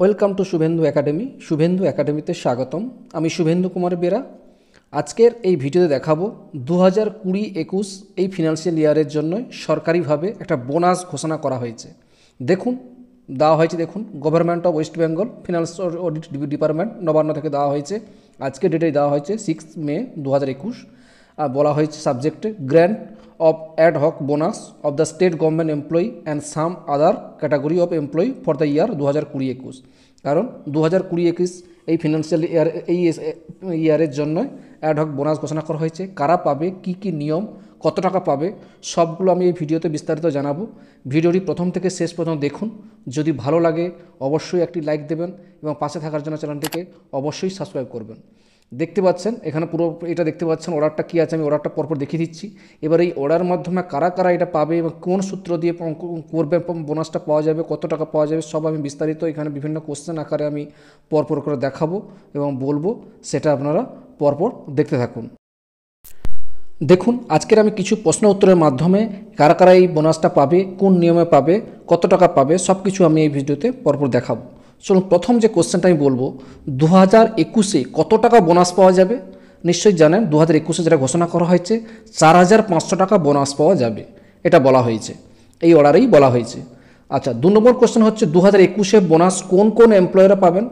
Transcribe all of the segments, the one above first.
Welcome to Subhendu academy. Subhendu একাডেমিতে স্বাগতম। আমি শুভেন্দু কুমার বেরা। আজকের এই ভিডিওতে দেখাবো দু হাজার কুড়ি একুশ এই ফিনান্সিয়াল ইয়ারের জন্য সরকারিভাবে একটা বোনাস ঘোষণা করা হয়েছে। দেখুন, দেওয়া হয়েছে দেখুন government of West Bengal finance audit department Nabanna থেকে দেওয়া হয়েছে। আজকে ডেটে দেওয়া হয়েছে সিক্স মে দু হাজার একুশ। বলা হয়েছে সাবজেক্টে grant of ad hoc bonus of the state government employee and some other category of employee for the year দু হাজার কুড়ি একুশ। কারণ দু হাজার কুড়ি একুশ এই ফিনান্সিয়াল ইয়ার এই ইয়ারের জন্য অ্যাড হক বোনাস ঘোষণা করা হয়েছে। কারা পাবে, কি কি নিয়ম, কত টাকা পাবে, সবগুলো আমি এই ভিডিওতে বিস্তারিত জানাব। ভিডিওটি প্রথম থেকে শেষ পর্যন্ত দেখুন। যদি ভালো লাগে, অবশ্যই একটি লাইক দেবেন এবং পাশে থাকার জন্য চ্যানেলটিকে অবশ্যই সাবস্ক্রাইব করবেন। দেখতে পাচ্ছেন, এখানে পুরো এটা দেখতে পাচ্ছেন, অর্ডারটা কী আছে আমি অর্ডারটা পরপর দেখিয়ে দিচ্ছি। এবার এই অর্ডার মাধ্যমে কারা কারা এটা পাবে এবং কোন সূত্র দিয়ে করবে বোনাসটা পাওয়া যাবে, কত টাকা পাওয়া যাবে, সব আমি বিস্তারিত এখানে বিভিন্ন কোশ্চেন আকারে আমি পরপর করে দেখাবো এবং বলব, সেটা আপনারা পরপর দেখতে থাকুন। দেখুন, আজকের আমি কিছু প্রশ্ন উত্তরের মাধ্যমে কারা কারা এই বোনাসটা পাবে, কোন নিয়মে পাবে, কত টাকা পাবে সব কিছু আমি এই ভিডিওতে পরপর দেখাবো। চলুন প্রথম যে কোশ্চেনটা আমি বলব দু হাজার একুশে কত টাকা বোনাস পাওয়া যাবে? নিশ্চয়ই জানেন দু হাজার একুশে যেটা ঘোষণা করা হয়েছে, চার হাজার পাঁচশো টাকা বোনাস পাওয়া যাবে। এটা বলা হয়েছে। এই অর্ডারেই বলা হয়েছে। আচ্ছা দু নম্বর কোশ্চেন হচ্ছে দু হাজার একুশে বোনাস কোন কোন এমপ্লয়িরা পাবেন?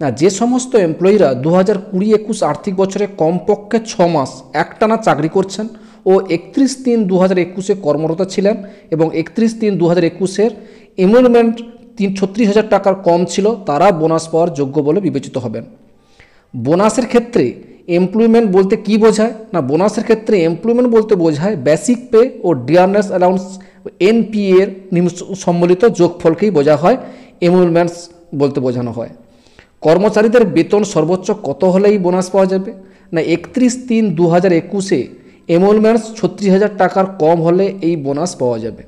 না, যে সমস্ত এমপ্লয়িরা দু হাজার কুড়ি একুশ আর্থিক বছরে কমপক্ষে ছ মাস একটানা চাকরি করছেন ও একত্রিশ তিন দু হাজার একুশে কর্মরত ছিলেন এবং একত্রিশ তিন দু হাজার একুশের এমুলমেন্ট তিন ছত্রিশ হাজার টাকার কম ছিল, তারা বোনাস পাওয়ার যোগ্য বলে বিবেচিত হবেন। বোনাসের ক্ষেত্রে এমপ্লয়মেন্ট বলতে কি বোঝায়? না, বোনাসের ক্ষেত্রে এমপ্লয়মেন্ট বলতে বোঝায় বেসিক পে ও ডিয়ারনেস অ্যালাউন্স এনপিএ এর সম্মিলিত যোগফলকেই বোঝা হয় এমুলমেন্টস বলতে বোঝানো হয়। কর্মচারীদের বেতন সর্বোচ্চ কত হলেই বোনাস পাওয়া যাবে? না, একত্রিশ তিন দু হাজার একুশে এমুলমেন্টস ছত্রিশ হাজার টাকার কম হলে এই বোনাস পাওয়া যাবে।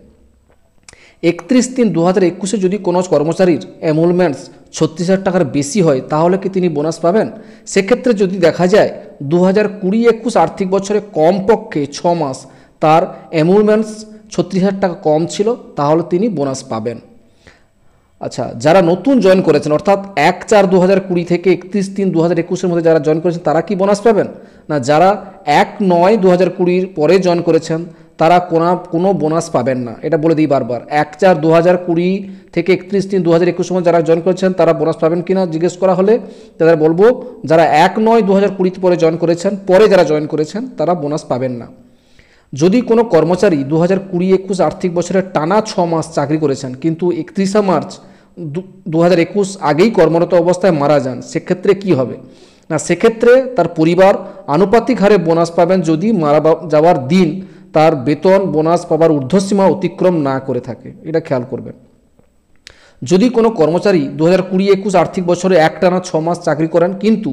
একত্রিশ তিন দু হাজার একুশে যদি কোনো কর্মচারীর অ্যামুলমেন্টস ছত্রিশ হাজার টাকার বেশি হয়, তাহলে কি তিনি বোনাস পাবেন? সেক্ষেত্রে যদি দেখা যায় দু হাজার কুড়ি একুশ আর্থিক বছরে কমপক্ষে ছ মাস তার অ্যামুলমেন্টস ছত্রিশ হাজার টাকা কম ছিল, তাহলে তিনি বোনাস পাবেন। আচ্ছা যারা নতুন জয়েন করেছেন, অর্থাৎ এক চার দু হাজার কুড়ি থেকে একত্রিশ তিন দু হাজার একুশের মধ্যে যারা জয়েন করেছেন, তারা কি বোনাস পাবেন? না, যারা এক নয় দু হাজার কুড়ির পরে জয়েন করেছেন তারা কোনো কোনো বোনাস পাবেন না। এটা বলে দিই বারবার। এক চার দু হাজার কুড়ি থেকে একত্রিশ তিন দু হাজার একুশ সময় যারা জয়েন করেছেন, তারা বোনাস পাবেন কি না জিজ্ঞেস করা হলে তাদের বলব, যারা এক নয় দু হাজার কুড়িতে পরে জয়েন করেছেন, পরে যারা জয়েন করেছেন, তারা বোনাস পাবেন না। যদি কোনো কর্মচারী দু হাজার কুড়ি একুশ আর্থিক বছরের টানা ছ মাস চাকরি করেছেন, কিন্তু একত্রিশে মার্চ দু হাজার একুশ আগেই কর্মরত অবস্থায় মারা যান, সেক্ষেত্রে কি হবে? না, সেক্ষেত্রে তার পরিবার আনুপাতিক হারে বোনাস পাবেন যদি মারা যাওয়ার দিন তার বেতন, বোনাস পাবার ঊর্ধ্বসীমা অতিক্রম না করে থাকে। এটা খেয়াল করবেন। যদি কোনো কর্মচারী দু হাজার কুড়ি একুশ আর্থিক বছরে একটানা ছ মাস চাকরি করেন, কিন্তু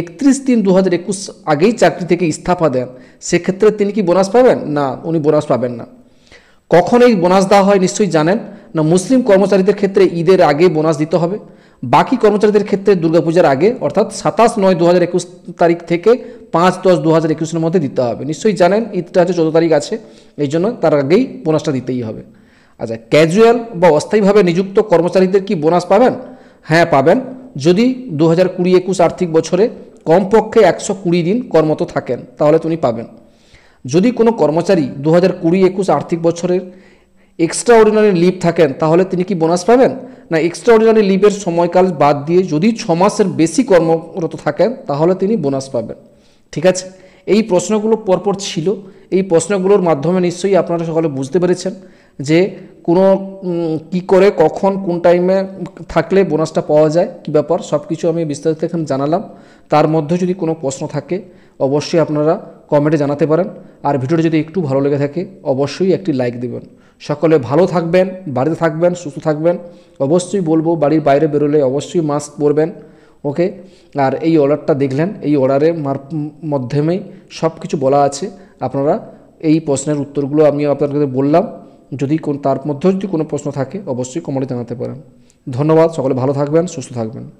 একত্রিশ তিন দু হাজার একুশ আগেই চাকরি থেকে ইস্তফা দেন, সেক্ষেত্রে তিনি কি বোনাস পাবেন? না, উনি বোনাস পাবেন না। কখন এই বোনাস দেওয়া হয়, নিশ্চয়ই জানেন। না, মুসলিম কর্মচারীদের ক্ষেত্রে ঈদের আগে বোনাস দিতে হবে। বাকি কর্মচারীদের ক্ষেত্রে দুর্গাপূজার আগে, অর্থাৎ সাতাশ নয় দু তারিখ থেকে পাঁচ দশ দু হাজার একুশের মধ্যে দিতে হবে। নিশ্চয়ই জানেন, ঈদটা হচ্ছে চোদ্দ তারিখ আছে, এই জন্য তার আগেই বোনাসটা দিতেই হবে। আচ্ছা ক্যাজুয়াল বা অস্থায়ীভাবে নিযুক্ত কর্মচারীদের কি বোনাস পাবেন? হ্যাঁ পাবেন। যদি দু হাজার কুড়ি একুশ আর্থিক বছরে কমপক্ষে একশো কুড়ি দিন কর্মত থাকেন, তাহলে তুমি পাবেন। যদি কোনো কর্মচারী দু হাজার কুড়ি একুশ আর্থিক বছরের এক্সট্রা অর্ডিনারি লিভ থাকেন, তাহলে তিনি কি বোনাস পাবেন? না এক্সট্রা অর্ডিনারি লিভের সময়কাল বাদ দিয়ে যদি ছ মাসের বেশি কর্মরত থাকেন, তাহলে তিনি বোনাস পাবেন। ঠিক আছে? এই প্রশ্নগুলো পরপর ছিল। এই প্রশ্নগুলোর মাধ্যমে নিশ্চয়ই আপনারা সকলে বুঝতে পেরেছেন। যে কোনো কি করে, কখন, কোন টাইমে থাকলে বোনাসটা পাওয়া যায়, কি ব্যাপার সব কিছু আমি বিস্তারিত এখানে জানালাম। তার মধ্যে যদি কোনো প্রশ্ন থাকে, অবশ্যই আপনারা কমেন্টে জানাতে পারেন। আর ভিডিওটি যদি একটু ভালো লেগে থাকে, অবশ্যই একটি লাইক দেবেন। সকলে ভালো থাকবেন, বাড়িতে থাকবেন, সুস্থ থাকবেন। অবশ্যই বলব, বাড়ির বাইরে বেরোলে অবশ্যই মাস্ক পরবেন ওকে আর এই অর্ডারটা দেখলেন, এই অর্ডারের মাধ্যমেই সব কিছু বলা আছে। আপনারা এই প্রশ্নের উত্তরগুলো আমি আপনাদের বললাম। যদি কোন তার মধ্যেও যদি কোনো প্রশ্ন থাকে, অবশ্যই কমেন্টে জানাতে পারেন। ধন্যবাদ, সকলে ভালো থাকবেন, সুস্থ থাকবেন।